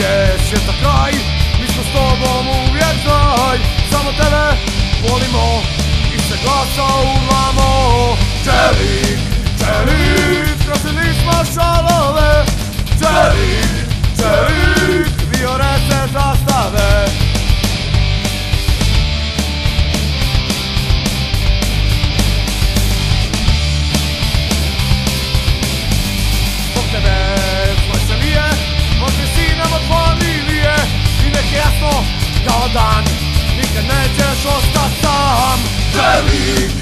će svijeta kraj. Mi smo s tobom uvijek znaj. Samo tebe volimo i se glasa kao dan, nikad nećeš ostat sam. Čelik,